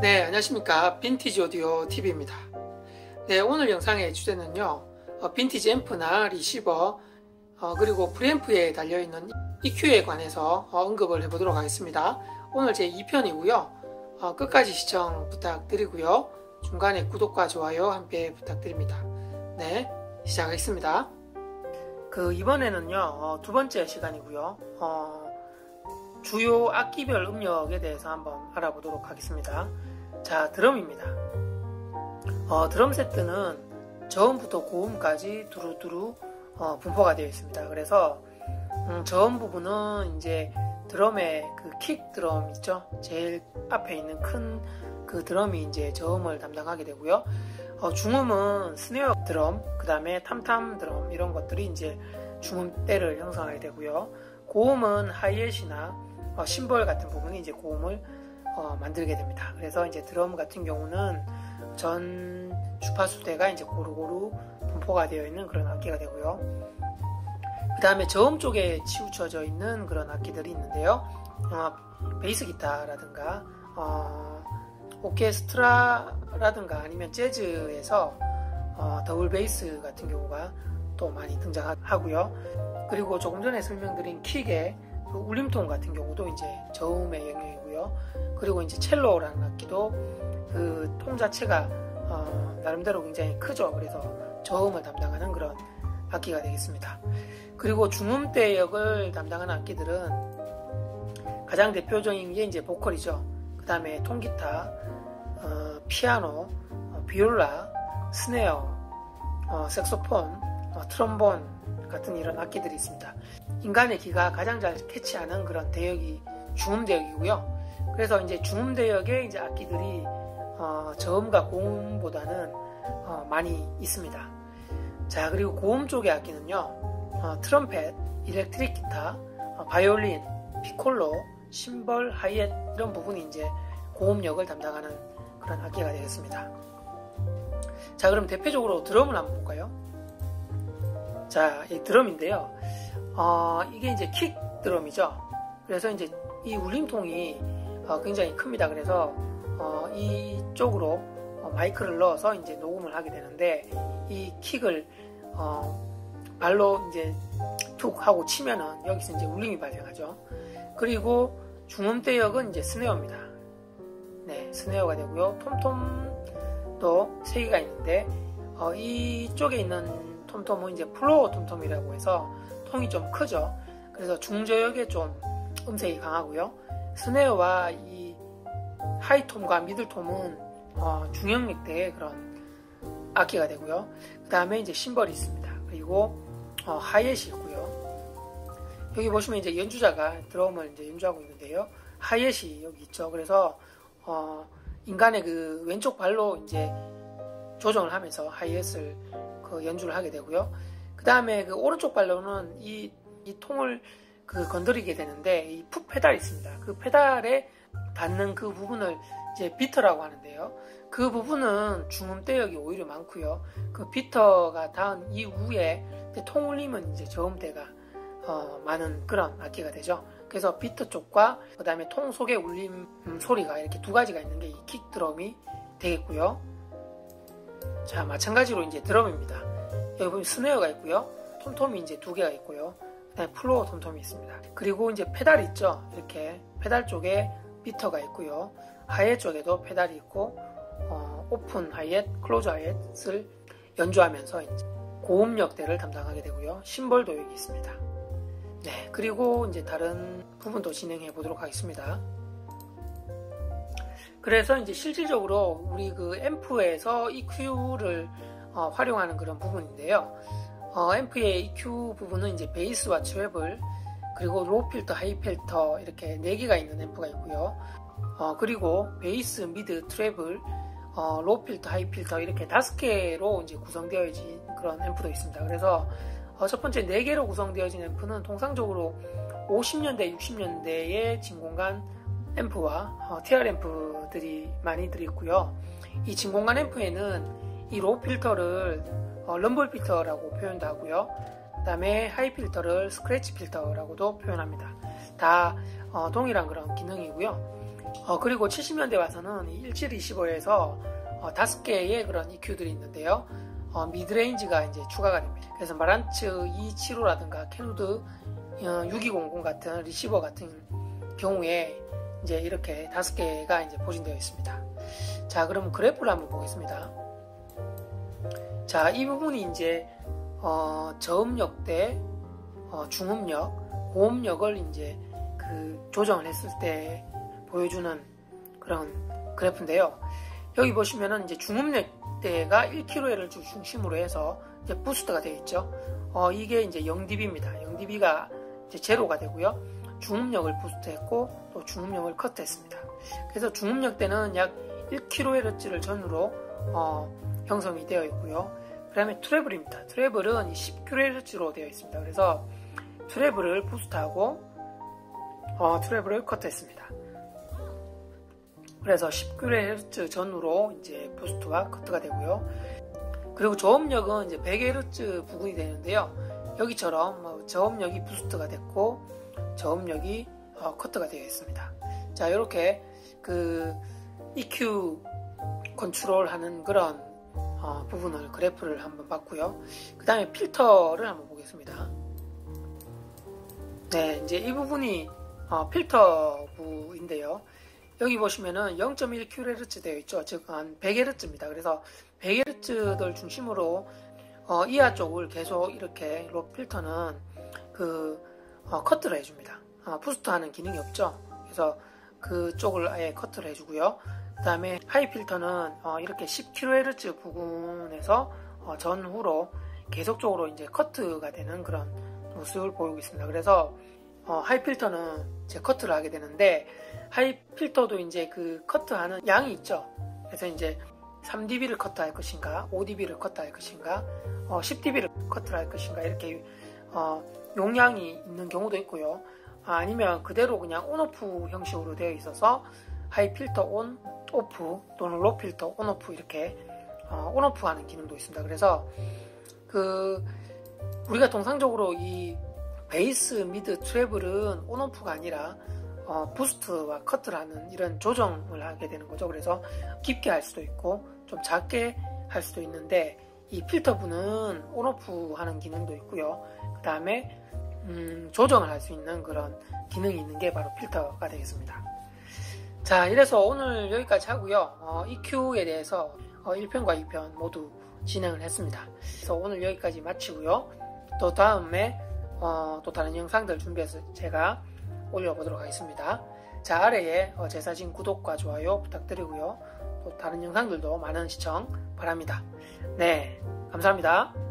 네, 안녕하십니까. 빈티지 오디오 TV입니다. 네, 오늘 영상의 주제는요, 어, 빈티지 앰프나 리시버, 어, 그리고 프리앰프에 달려있는 EQ에 관해서 어, 언급을 해보도록 하겠습니다. 오늘 제 2편이고요. 어, 끝까지 시청 부탁드리고요. 중간에 구독과 좋아요 함께 부탁드립니다. 네, 시작하겠습니다. 그 이번에는요, 어, 두 번째 시간이고요. 어, 주요 악기별 음역에 대해서 한번 알아보도록 하겠습니다. 자, 드럼입니다. 어, 드럼 세트는 저음부터 고음까지 두루두루 어, 분포가 되어 있습니다. 그래서 음, 저음 부분은 이제 드럼의 그 킥 드럼 있죠? 제일 앞에 있는 큰 그 드럼이 이제 저음을 담당하게 되고요. 어, 중음은 스네어 드럼, 그 다음에 탐탐 드럼 이런 것들이 이제 중음대를 형성하게 되고요. 고음은 하이햇이나 어, 심벌 같은 부분이 이제 고음을 어, 만들게 됩니다. 그래서 이제 드럼 같은 경우는 전 주파수대가 이제 고루고루 분포가 되어 있는 그런 악기가 되고요. 그 다음에 저음 쪽에 치우쳐져 있는 그런 악기들이 있는데요. 어, 베이스 기타라든가 어, 오케스트라라든가 아니면 재즈에서 어, 더블 베이스 같은 경우가 또 많이 등장하고요. 그리고 조금 전에 설명드린 그 울림통 같은 경우도 이제 저음의 영역이고요. 그리고 이제 첼로라는 악기도 그 통 자체가 어, 나름대로 굉장히 크죠. 그래서 저음을 담당하는 그런 악기가 되겠습니다. 그리고 중음대 역을 담당하는 악기들은 가장 대표적인 게 이제 보컬이죠. 그 다음에 통기타, 어, 피아노, 어, 비올라, 스네어, 어, 색소폰, 어, 트럼본 같은 이런 악기들이 있습니다. 인간의 귀가 가장 잘 캐치하는 그런 대역이 중음 대역이고요. 그래서 이제 중음 대역의 이제 악기들이 어, 저음과 고음보다는 어, 많이 있습니다. 자 그리고 고음 쪽의 악기는요, 어, 트럼펫, 일렉트릭 기타, 어, 바이올린, 피콜로, 심벌, 하이햇 이런 부분이 이제 고음역을 담당하는 그런 악기가 되겠습니다. 자 그럼 대표적으로 드럼을 한번 볼까요? 자, 이 드럼인데요. 어, 이게 이제 킥 드럼이죠. 그래서 이제 이 울림통이 어, 굉장히 큽니다. 그래서 어, 이쪽으로 어, 마이크를 넣어서 이제 녹음을 하게 되는데 이 킥을 어, 발로 이제 툭 하고 치면은 여기서 이제 울림이 발생하죠. 그리고 중음대역은 이제 snare입니다. 네, snare가 되고요. 톰톰도 세 개가 있는데 어, 이쪽에 있는 톰톰은 이제 floor 톰톰이라고 해서 통이 좀 크죠. 그래서 중저역에 좀 음색이 강하고요. snare와 이 high tom과 middle tom은 어, 중역대의 그런 악기가 되고요. 그 다음에 이제 심벌이 있습니다. 그리고 어, 하이햇이 있고요. 여기 보시면 이제 연주자가 드럼을 이제 연주하고 있는데요. 하이햇이 여기 있죠. 그래서 어, 인간의 그 왼쪽 발로 이제 조정을 하면서 하이햇을 그 연주를 하게 되고요. 그 다음에 그 오른쪽 발로는 이, 이 통을 그 건드리게 되는데 이 풋 페달이 있습니다. 그 페달에 닿는 그 부분을 이제 beater라고 하는데요. 그 부분은 중음대역이 오히려 많고요. 그 beater가 닿은 이후에 통 울림은 이제 저음대가 어, 많은 그런 악기가 되죠. 그래서 beater 쪽과 그 다음에 통 속의 울림 음, 소리가 이렇게 두 가지가 있는 게 이 kick 드럼이 되겠고요. 자 마찬가지로 이제 드럼입니다. 여기 보면 snare가 있고요. 톰톰이 이제 두 개가 있고요. 그다음에 floor 톰톰이 있습니다. 그리고 이제 페달 있죠. 이렇게 페달 쪽에 beater가 있고요. 하이햇 쪽에도 페달이 있고 어, open hi-hat, close hi-hat을 연주하면서 이제 고음역대를 담당하게 되고요. 심벌도 여기 있습니다. 네, 그리고 이제 다른 부분도 진행해 보도록 하겠습니다. 그래서 이제 실질적으로 우리 그 앰프에서 EQ를 어, 활용하는 그런 부분인데요. 어, 앰프의 EQ 부분은 이제 베이스와 treble 그리고 low 필터, high 필터 이렇게 4개가 있는 앰프가 있고요. 어, 그리고 베이스, mid, treble, 어, low 필터, high 필터 이렇게 5개로 이제 구성되어진 그런 앰프도 있습니다. 그래서 어, 첫 번째 4개로 구성되어진 앰프는 통상적으로 50년대, 60년대의 진공관 앰프와 어, TR 앰프들이 많이들 있고요. 이 진공관 앰프에는 이 low 필터를 어, rumble 필터라고 표현도 하고요. 그 다음에 high 필터를 스크래치 필터라고도 표현합니다. 다 어, 동일한 그런 기능이고요. 어, 그리고 70년대 와서는 1725에서 어, 다섯 개의 그런 EQ들이 있는데요. 어, midrange가 이제 추가가 됩니다. 그래서 마란츠 275라든가 켄우드 6200 같은 리시버 같은 경우에 이제 이렇게 다섯 개가 이제 포진되어 있습니다. 자, 그럼 그래프를 한번 보겠습니다. 자, 이 부분이 이제 어, 저음력 대 어, 중음력, 고음력을 이제 그 조정을 했을 때 보여주는 그런 그래프인데요. 여기 보시면은 이제 중음력대가 1kHz 중심으로 해서 이제 부스트가 되어 있죠. 어, 이게 이제 0dB입니다. 0dB가 이제 제로가 되고요. 중음력을 부스트했고 또 중음력을 커트했습니다. 그래서 중음역대는 약 1kHz를 전후로 어, 형성이 되어 있고요. 그 다음에 treble입니다. treble은 10kHz로 되어 있습니다. 그래서 treble을 boost하고 어, treble을 커트했습니다. 그래서 10kHz 전후로 이제 boost와 커트가 되고요. 그리고 저음역은 이제 100Hz 부분이 되는데요. 여기처럼 뭐 저음역이 boost가 됐고 저음력이 어, 커트가 되어 있습니다. 자 이렇게 그 EQ 컨트롤 하는 그런 어, 부분을 그래프를 한번 봤고요. 그 다음에 필터를 한번 보겠습니다. 네, 이제 이 부분이 어, 필터부인데요. 여기 보시면은 0.1kHz 되어 있죠. 즉, 한 100Hz입니다. 그래서 100Hz들 중심으로 어, 이하 쪽을 계속 이렇게 로 필터는 그 어, 커트를 해줍니다. 어, boost 하는 기능이 없죠. 그래서 그쪽을 아예 커트를 해주고요. 그 다음에 high 필터는 어, 이렇게 10kHz 부분에서 어, 전후로 계속적으로 이제 커트가 되는 그런 모습을 보이고 있습니다. 그래서 어, high 필터는 이제 커트를 하게 되는데 high 필터도 이제 그 커트하는 양이 있죠. 그래서 이제 3dB를 커트할 것인가, 5dB를 커트할 것인가, 어, 10dB를 커트할 것인가 이렇게 어, 용량이 있는 경우도 있고요. 아니면 그대로 그냥 on/off 형식으로 되어 있어서 high 필터 on, off 또는 low 필터 on, off 이렇게 어, on/off 하는 기능도 있습니다. 그래서 그 우리가 통상적으로 이 베이스, mid, treble은 on/off가 아니라 어, boost와 커트라는 이런 조정을 하게 되는 거죠. 그래서 깊게 할 수도 있고 좀 작게 할 수도 있는데 이 필터 부는 온오프 하는 기능도 있고요. 그 다음에 음, 조정을 할 수 있는 그런 기능이 있는 게 바로 필터가 되겠습니다. 자, 이래서 오늘 여기까지 하고요. 어, EQ에 대해서 어, 1편과 2편 모두 진행을 했습니다. 그래서 오늘 여기까지 마치고요. 또 다음에 어, 또 다른 영상들 준비해서 제가 올려보도록 하겠습니다. 자, 아래에 어, 제 사진 구독과 좋아요 부탁드리고요. 또 다른 영상들도 많은 시청 바랍니다. 네, 감사합니다.